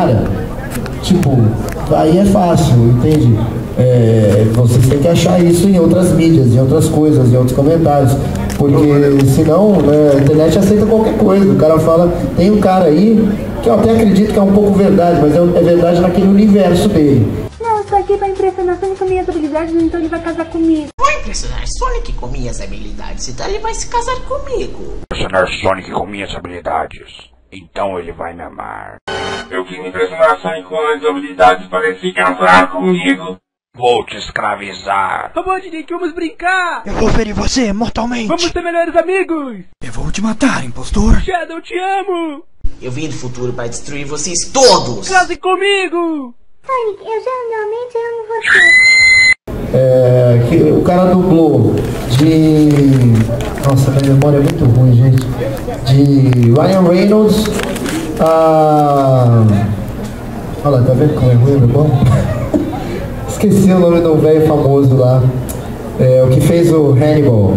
cara, tipo, aí é fácil, entende? É, vocês têm que achar isso em outras mídias, em outras coisas, em outros comentários. Porque senão né, a internet aceita qualquer coisa. O cara fala, tem um cara aí que eu até acredito que é um pouco verdade, mas é, é verdade naquele universo dele. Não, tô aqui pra impressionar Sonic com minhas habilidades, então ele vai casar comigo. Vou impressionar Sonic com minhas habilidades, então ele vai se casar comigo. Impressionar Sonic com minhas habilidades, então ele vai me amar. Eu quis impressionar Sonic com as habilidades para ele se casar comigo. Vou te escravizar. Robotnik, vamos brincar! Eu vou ferir você mortalmente. Vamos ser melhores amigos! Eu vou te matar, impostor. Shadow, te amo! Eu vim do futuro para destruir vocês todos! Case comigo! Sonic, eu realmente amo você. É, que o cara dublou de. Nossa, minha memória é muito ruim, gente. De Ryan Reynolds a. Olha lá, tá vendo como é ruim, meu bom? Esqueci o nome do velho famoso lá. É, o que fez o Hannibal.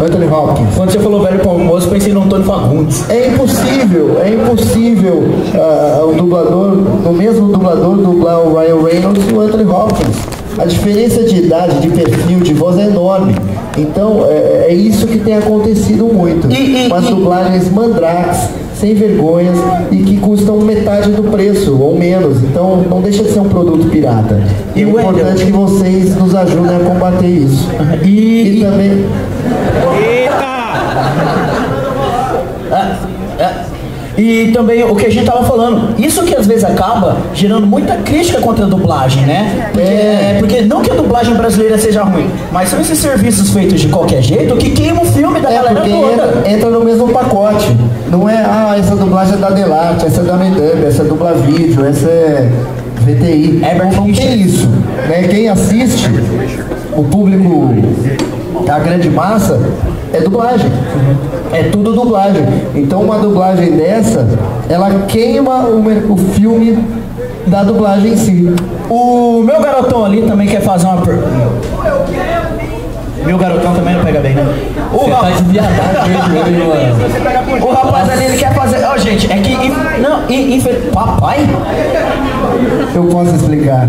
Anthony Hopkins. Quando você falou velho famoso, pensei no Antônio Fagundes. É impossível, é impossível ah, o dublador, o mesmo dublador dublar o Ryan Reynolds e o Anthony Hopkins. A diferença de idade, de perfil, de voz é enorme. Então, é, é isso que tem acontecido muito. E- e- com as dublagens mandrakes, sem vergonhas e que custam metade do preço ou menos. Então, não deixa de ser um produto pirata. E é importante que vocês nos ajudem a combater isso. E- E também. E também o que a gente tava falando, isso que às vezes acaba gerando muita crítica contra a dublagem, né? Porque, É. porque não que a dublagem brasileira seja ruim, mas são esses serviços feitos de qualquer jeito que queimam o filme da É, galera toda. entra, entra no mesmo pacote. Não é, ah, essa dublagem é da Delarte, essa é da Medub, essa é dubla vídeo, essa é VTI. É, não, não tem isso. Né? Quem assiste, o público, a grande massa, é dublagem. É tudo dublagem. Então uma dublagem dessa, ela queima o, o filme da dublagem em si. O meu garotão ali também quer fazer uma per... Meu garotão também não pega bem, né? O Você tá rapaz- de viadagem hoje, mano. O rapaz ali, ele quer fazer. Ó, gente, é que. in- Não, in- infe- Papai? Eu posso explicar.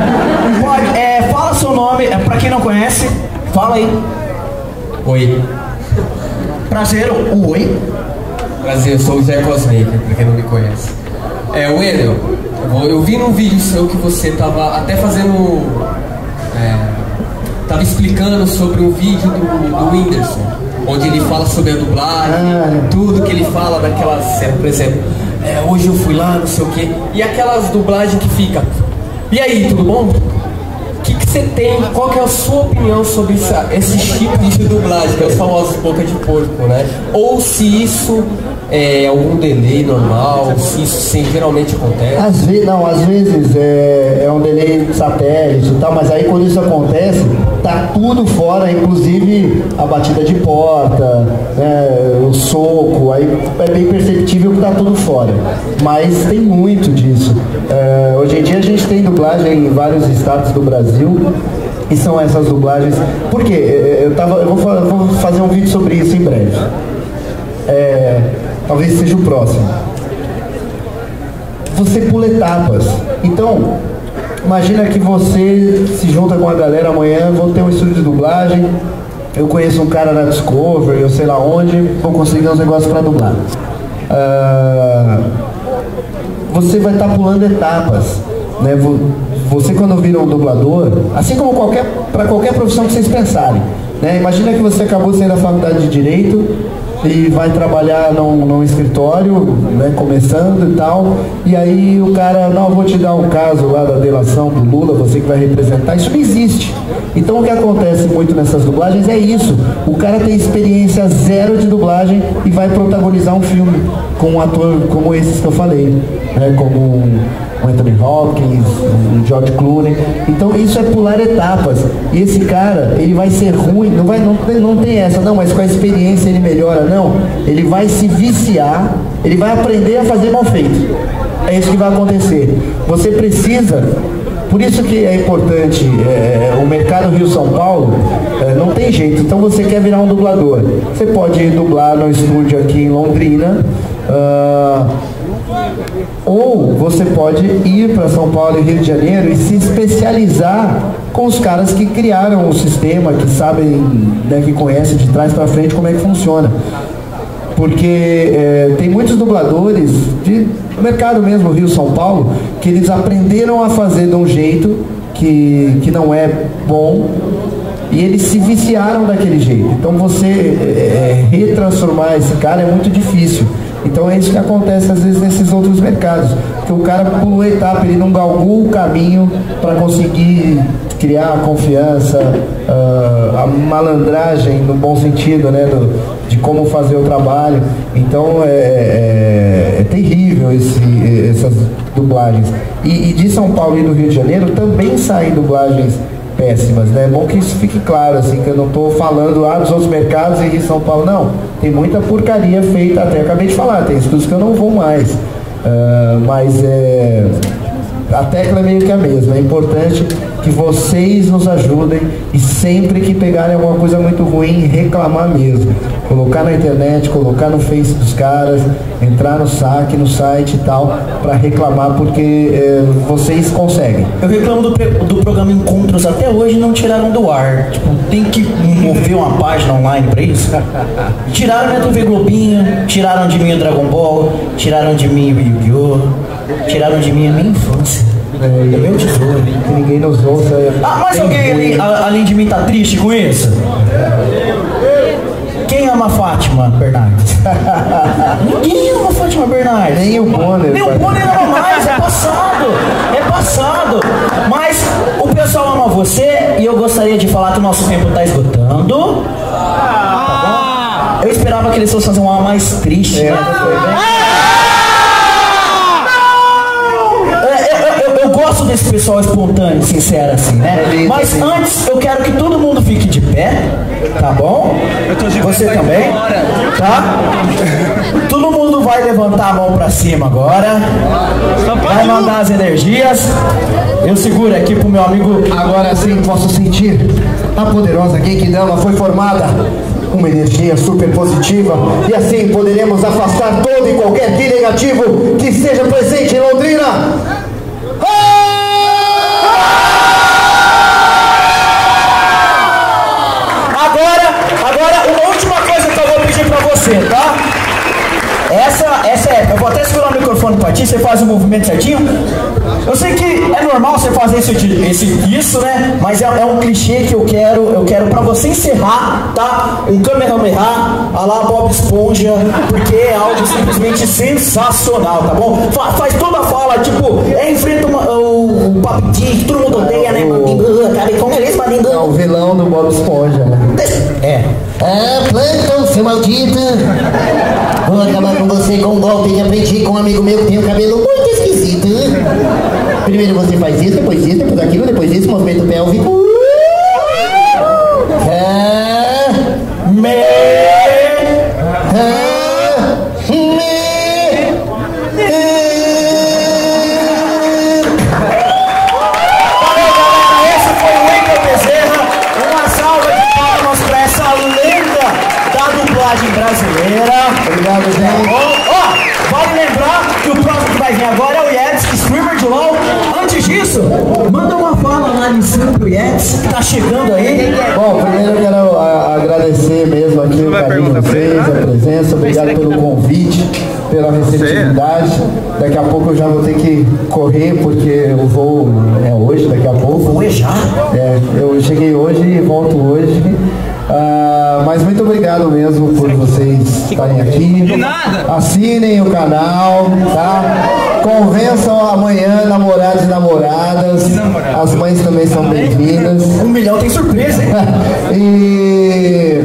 Pode, é, fala seu nome, é, pra quem não conhece, fala aí. Oi. Prazer, o oi. Prazer, eu sou o Zé Cosmaker, pra quem não me conhece. É, Wendel, eu, eu vi num vídeo seu que você tava até fazendo. É, tava explicando sobre um vídeo do, do Whindersson, onde ele fala sobre a dublagem, Ah. tudo que ele fala daquela cena, por exemplo, é, hoje eu fui lá, não sei o quê, e aquelas dublagens que fica. E aí, tudo bom? Você tem? Qual é a sua opinião sobre essa, esses tipos de dublagem, que é os famosos boca de porco, né? Ou se isso é algum delay normal, se isso sim, geralmente acontece. Às vezes, não, às vezes é, é um delay de satélite e tal, mas aí quando isso acontece, tá tudo fora, inclusive a batida de porta, né, o soco, aí é bem perceptível que tá tudo fora. Mas tem muito disso. Gente tem dublagem em vários estados do Brasil. E são essas dublagens. Por quê? Eu, tava, eu vou, fa- vou fazer um vídeo sobre isso em breve. É, talvez seja o próximo você pula etapas. Então, imagina que você se junta com a galera amanhã, vou ter um estúdio de dublagem, eu conheço um cara na Discovery, eu sei lá onde, vou conseguir uns negócios para dublar. Ah, você vai estar pulando etapas. Né? Vo- Você quando vira um dublador, assim como qualquer, para qualquer profissão que vocês pensarem, né? imagina que você acabou sair da faculdade de Direito e vai trabalhar num, num escritório, né, começando e tal, e aí o cara, não, vou te dar um caso lá da delação do Lula, você que vai representar, isso não existe. Então o que acontece muito nessas dublagens é isso, o cara tem experiência zero de dublagem e vai protagonizar um filme com um ator como esses que eu falei, né, como o Anthony Hopkins, o George Clooney. Então isso é pular etapas. E esse cara, ele vai ser ruim, não, vai, não, não tem essa, não, mas com a experiência ele melhora, não. Ele vai se viciar, ele vai aprender a fazer mal feito. É isso que vai acontecer. Você precisa. Por isso que é importante, é, o mercado Rio-São Paulo é, não tem jeito. Então você quer virar um dublador. Você pode dublar no estúdio aqui em Londrina. ah, Ou você pode ir para São Paulo e Rio de Janeiro e se especializar com os caras que criaram o sistema, que sabem, né, que conhecem de trás para frente como é que funciona. Porque é, tem muitos dubladores de mercado mesmo, Rio São Paulo, que eles aprenderam a fazer de um jeito que, que não é bom e eles se viciaram daquele jeito. Então você é, retransformar esse cara é muito difícil. Então é isso que acontece às vezes nesses outros mercados. Que o cara pulou etapa, ele não galgou o caminho para conseguir criar a confiança, uh, a malandragem no bom sentido, né? Do, de como fazer o trabalho. Então é, é, é terrível esse, essas dublagens. E, e de São Paulo e do Rio de Janeiro também saem dublagens péssimas, né? É bom que isso fique claro, assim, que eu não estou falando ah, dos outros mercados e Rio São Paulo, não. Tem muita porcaria feita, até acabei de falar, tem estudos que eu não vou mais. Uh, mas é, a tecla é meio que a mesma. É importante que vocês nos ajudem e sempre que pegarem alguma coisa muito ruim, reclamar mesmo. Colocar na internet, colocar no Face dos caras, entrar no saque, no site e tal, para reclamar, porque é, vocês conseguem. Eu reclamo do, do programa Encontros até hoje não tiraram do ar. Tipo, tem que mover uma página online pra isso. Tiraram minha TV Globinho, tiraram de mim o Dragon Ball, tiraram de mim o Yu-Gi-Oh! Tiraram de mim a minha infância. É, é meu tesouro. Que ninguém nos ouça. É Ah, mas alguém ali, a- além de mim tá triste com isso? Quem ama Fátima Bernardes? Ninguém ama Fátima Bernardes. Nem o Bonner. Nem o Bonner ama mais, é passado. É passado. Mas o pessoal ama você e eu gostaria de falar que o nosso tempo tá esgotando. Tá bom? Eu esperava que eles fossem fazer uma mais triste. É, né? É, eu, eu- eu gosto desse pessoal espontâneo, sincero assim, né? É Mas sim. antes eu quero que todo mundo fique de pé, tá bom? Você também, tá? Todo mundo vai levantar a mão pra cima agora. Vai mandar as energias. Eu seguro aqui pro meu amigo. Agora sim posso sentir a poderosa Genkidama foi formada. Uma energia super positiva e assim poderemos afastar todo e qualquer ki negativo que esteja presente em Londrina. Agora, agora, uma última coisa que eu vou tá? Essa, essa é. Eu vou até segurar o microfone pra ti, você faz o movimento certinho. Eu sei que é normal você fazer esse, esse, isso, né? Mas é, é um clichê que eu quero, eu quero pra você encerrar, tá? Um Kamehameha, a lá Bob Esponja, porque é algo simplesmente sensacional, tá bom? Fa- faz toda a Maldito! Vou acabar com você com um golpe que aprendi com um amigo meu que tem um cabelo muito esquisito. Primeiro você faz isso, depois isso, depois aquilo, depois isso, movimento pélvico. Dublagem brasileira. Obrigado, gente. Ó, ó, vale lembrar que o próximo que vai vir agora é o Yetis, streamer de LOL. Antes disso, manda uma fala lá em cima pro Yetis, que tá chegando aí. Bom, primeiro eu quero a- agradecer mesmo aqui o carinho de vocês, a presença, obrigado pelo convite, pela receptividade. Daqui a pouco eu já vou ter que correr, porque o voo é hoje, daqui a pouco. Oi, já? É, eu cheguei hoje e volto hoje. Ah, mas muito obrigado mesmo por vocês estarem aqui. De nada! Assinem o canal, tá? Convençam amanhã namorados e namoradas. As mães também são bem-vindas. Um milhão tem surpresa, hein? E.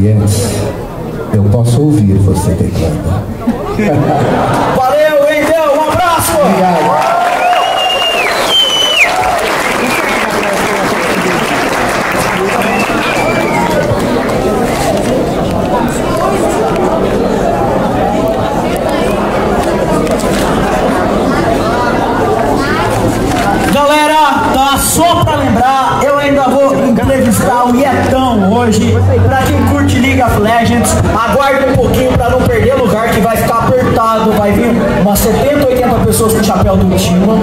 Yes, eu posso ouvir você teclando. Valeu, Wendel. Um abraço. Obrigado. Galera, tá só pra lembrar, eu ainda vou entrevistar o Ietão hoje. Pra quem curte League of Legends, aguarde um pouquinho pra não perder lugar que vai ficar apertado. vai vir umas 70, 80 pessoas com chapéu do Tima,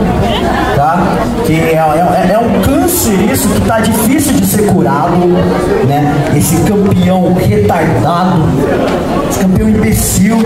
tá? Que é, é- é um câncer isso que tá difícil de ser curado, né? Esse campeão retardado, esse campeão imbecil.